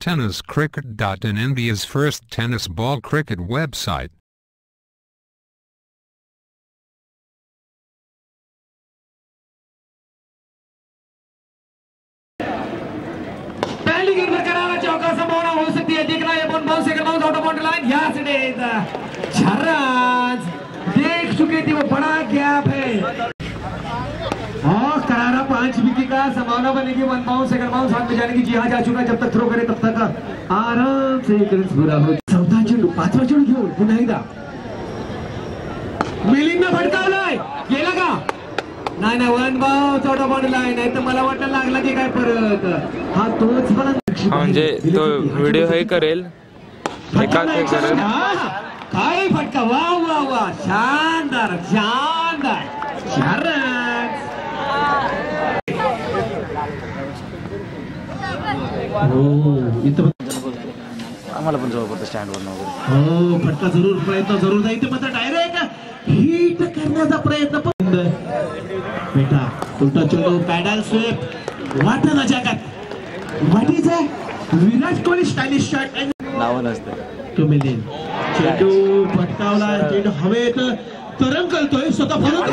tenniscricket.in India's first tennis ball cricket website. पहली गेंद बरकरार है चौका संभावना हो सकती है देखना है one bounce second bounce out of boundary line यहां से डेज झर्राज देख चुके थे वो बड़ा गैप है और विकेट का? संभावना बनेगी वन बाउंस सेकंड बाउंस हाथ में जाने की जी हाँ जा चुका जब तक थ्रो करे तब तक आराम से एक रन पूरा हो चौथा चेंडू पाचवा चेंडू घेऊन पुन्हा एकदा मिलिंद फटकावलाय गेला का नाही नाही वन ऑफ बाउंड्री लाईन नाही तर मला वाटलं लागला की काय परत हा तोच मला म्हणजे तो व्हिडिओ हे करेल। काय फटका वा वा वा शानदार शानदार। चार रन हो इथं आम्हाला पण जवळ पडतं स्टँडवर वगैरे. हो फटका जरूर प्रयत्न जरूर जाईल मात्र डायरेक्ट हिट करण्याचा प्रयत्न पण बेटा उलटा चेंडू पॅडल स्वेप वाटत ना जगात? वाटीच? विराट कोहली स्टायलिश शॉट नावं नसतं. तो मिलिंद चेंडू फटकावला चेंडू हवेत तरंग करतोय स्वतः फरक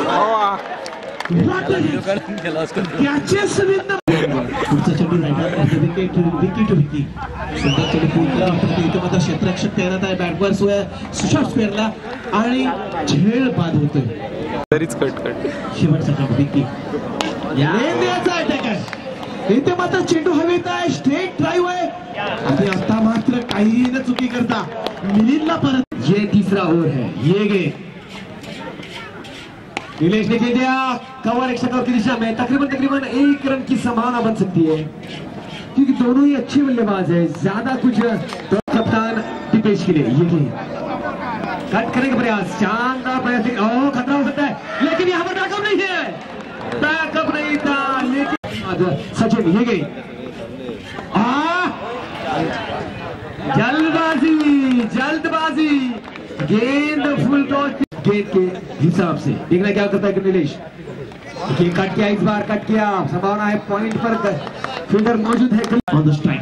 क्षेत्ररक्षक तैनात आहे बॅटवर सुशांत स्क्वेअरला आणि झेल बाद होतोय तरीच कट कट शेवटचा विकी इथे मात्र चेंडू हवेत आहे स्ट्रेट ड्राईव्ह आहे आणि आता मात्र काही न चुकी करता मिलिंदला परत ये तीसरा ओव्हर है ये गे नीलेश ने खेल दिया कवर एक शटआउट की दिशा में तकरीबन तकरीबन एक रन की संभावना बन सकती है। क्योंकि दोनों ही अच्छे बल्लेबाज है, ज़्यादा कुछ तो कप्तान दीपेश के लिए। ये कट करने का प्रयास। शानदार प्रयास ओ, खतरा हो सकता है। लेकिन यहाँ पर बैकअप नहीं है। बैकअप नहीं था, लेकिन सचिन, ये गई। जल्दबाजी जल्दबाजी। गेंद फुल टॉस गेंद के हिसाब से। देखना क्या करता है नीलेश। देखिए कट किया, इस बार कट किया। संभावना है पॉइंट पर फील्डर मौजूद है। ऑन द स्ट्राइक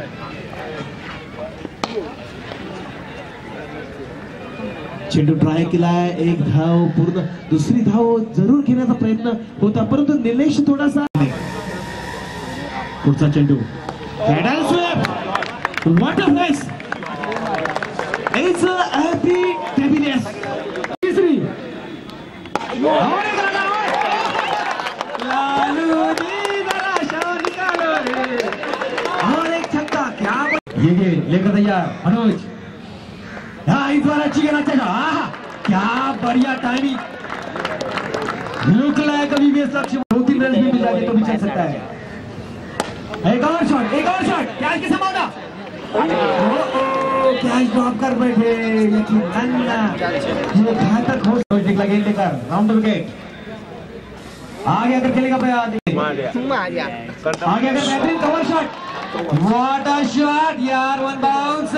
चेंडू ट्राय केलाय एक धाव पूर्ण, दुसरी धाव ज़रूर घेण्याचा प्रयत्न होता, परंतु निलेश थोडासा पुढचा चेंडू। Paddle sweep what a place it's a happy कॅबिनेस तिसरी और एक रन आउट। लालू जी जरा शॉट निकालो रे और एक छक्का क्या बात- ये ये लेकर तैयार मनोज। हाँ इस बार अच्छी कहना चाहिए क्या बढ़िया टाइमिंग लुक लाइक अभी वे लक्ष्य दो तीन रन भी मिल जाए तो भी चल सकता है। एक और शॉट एक और शॉट क्या की संभावना कैच ड्रॉप कर बैठे लेकिन अन्ना ये घातक हो निकला गेंद लेकर। राउंड विकेट आगे अगर खेलेगा आगे अगर बेहतरीन cover shot what a shot यार one bounce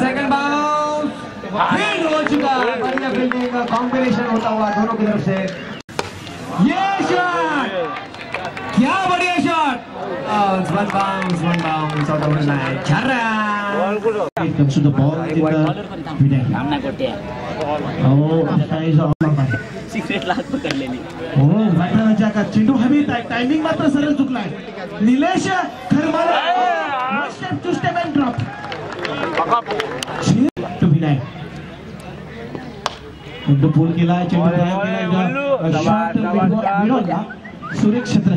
second bounce field हो चुका बढ़िया फील्डिंग कॉम्बिनेशन होता हुआ दोनों की तरफ़ से ये शॉट क्या बढ़िया shot bounce one bounce one bounce out of line छर्रा It comes to the ball in the middle. सामना कोटे Oh, that is all of it. Secret लाच पकडलेली हो वाटण्याच्या का चेंडू हवी टायमिंग मात्र सरळ चुकलाय. Nilesh Kharmal step to step and drop to चेंडू पूल केला चेंडू सुरेख शरद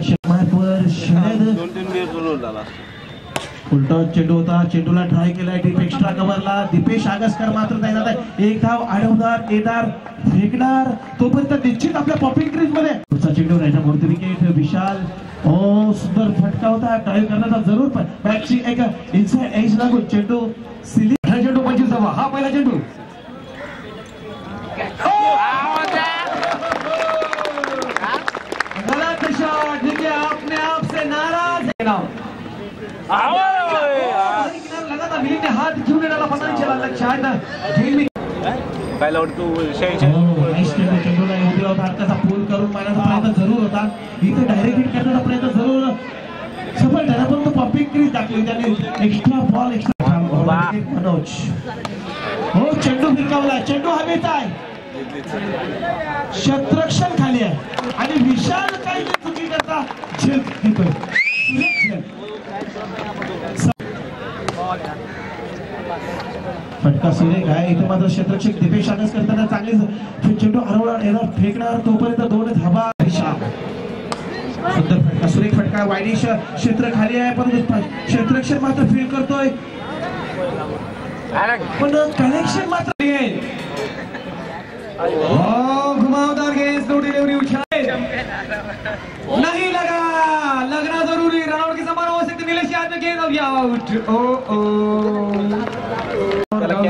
झाला. उलटा चेंडू होता. चेंडूला ट्राय केलाय डीप एक्स्ट्रा कव्हरला दीपेश आगसकर मात्र तैनात आहे. एक धाव अडवणार येणार फेकणार. तोपर्यंत निश्चित आपल्या पॉपिंग क्रीजमध्ये. पुढचा चेंडू राहिला मोठे विकेट विशाल। ओ सुंदर फटका होता ड्राईव्ह करण्याचा ज़रूर पण बॅटची एक इनसाइड एज लागून चेंडू सिली चेंडू पंचवीस धावा हा पहिला चेंडू। गलत शॉट देखिए अपने आप से नाराज़ है। नाम लगा था मिली ने हाथ क्यों नहीं डाला पता नहीं चला शायद गेम में पहिला वाटतं तू शहाऐंशी होता. त्याचा पूल करून मारण्याचा प्रयत्न जरूर होता. इथे डायरेक्ट हिट करण्याचा प्रयत्न जरूर सफल झाला परंतु पॉपिंग क्रीज दाखली त्याने. Extra ball extra Manoj. हो चेंडू फिरकावला. चेंडू हवेत आहे. शत्रक्षण खाली आहे. आणि विशाल काही ते चुकी करता झेल घेतोय सुरेख झेल. फटका सुरेख आहे इथे मात्र क्षेत्रक्षक दिपेश आनंद करताना चांगले चेंडू हरवणार येणार फेकणार तोपर्यंत दोन धाबा सुंदर फटका सुरेख फटका वायडी श- क्षेत्र खाली आहे पण क्षेत्रक्षण मात्र फील करतोय. पण कनेक्शन मात्र Oh, घुमावदार गेंद नो डिलीवरी उछाल नहीं लगा. लगना जरूरी. रनआउट की समान हो सकती नीलेश यादव गेंद आउट ओ ओ.